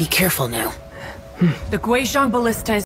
Be careful now. The Guizhong Ballista is